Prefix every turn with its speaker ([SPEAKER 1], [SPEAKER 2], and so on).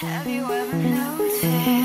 [SPEAKER 1] Have you ever noticed?